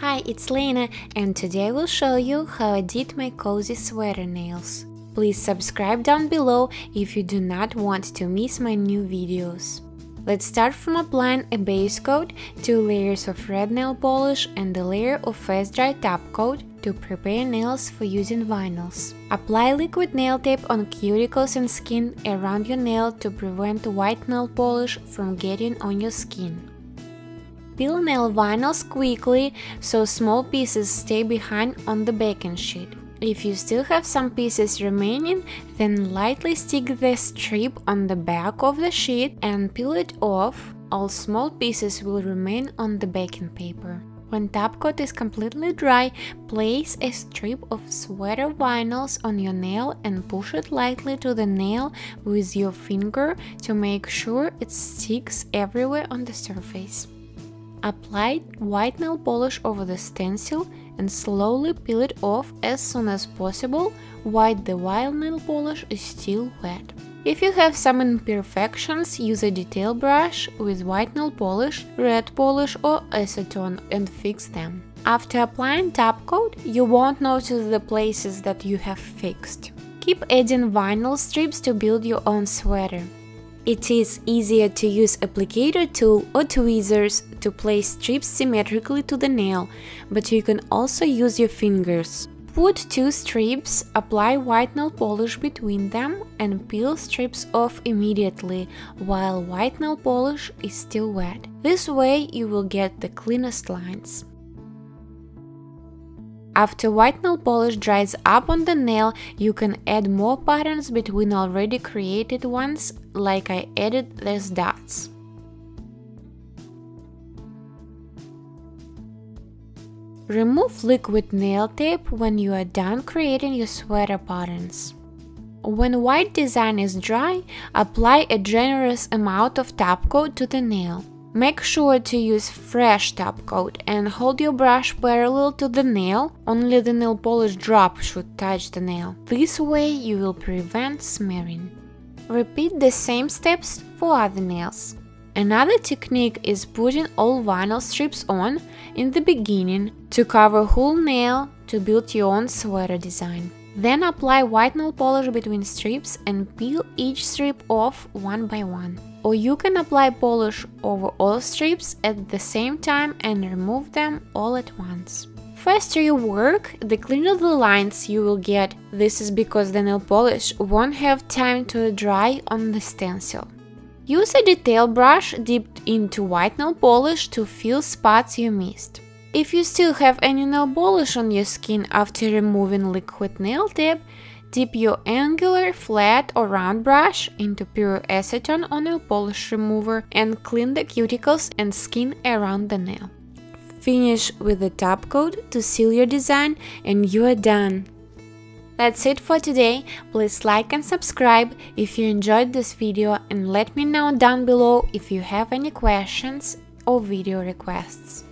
Hi, it's Lena and today I will show you how I did my cozy sweater nails. Please subscribe down below if you do not want to miss my new videos. Let's start from applying a base coat, two layers of red nail polish and a layer of fast dry top coat to prepare nails for using vinyls. Apply liquid nail tape on cuticles and skin around your nail to prevent white nail polish from getting on your skin. Peel nail vinyls quickly so small pieces stay behind on the baking sheet. If you still have some pieces remaining, then lightly stick the strip on the back of the sheet and peel it off. All small pieces will remain on the baking paper. When top coat is completely dry, place a strip of sweater vinyls on your nail and push it lightly to the nail with your finger to make sure it sticks everywhere on the surface. Apply white nail polish over the stencil and slowly peel it off as soon as possible while the white nail polish is still wet. If you have some imperfections, use a detail brush with white nail polish, red polish or acetone and fix them. After applying top coat, you won't notice the places that you have fixed. Keep adding vinyl strips to build your own sweater. It is easier to use applicator tool or tweezers to place strips symmetrically to the nail, but you can also use your fingers. Put two strips, apply white nail polish between them and peel strips off immediately while white nail polish is still wet. This way you will get the cleanest lines. After white nail polish dries up on the nail, you can add more patterns between already created ones, like I added these dots. Remove liquid nail tape when you are done creating your sweater patterns. When white design is dry, apply a generous amount of top coat to the nail. Make sure to use fresh top coat and hold your brush parallel to the nail, only the nail polish drop should touch the nail. This way you will prevent smearing. Repeat the same steps for other nails. Another technique is putting all vinyl strips on in the beginning to cover whole nail to build your own sweater design. Then apply white nail polish between strips and peel each strip off one by one. Or you can apply polish over all strips at the same time and remove them all at once. Faster you work, the cleaner the lines you will get. This is because the nail polish won't have time to dry on the stencil. Use a detail brush dipped into white nail polish to fill spots you missed. If you still have any nail polish on your skin after removing liquid nail tip, dip your angular, flat or round brush into pure acetone or nail polish remover and clean the cuticles and skin around the nail. Finish with the top coat to seal your design and you are done. That's it for today, please like and subscribe if you enjoyed this video and let me know down below if you have any questions or video requests.